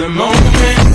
the moment.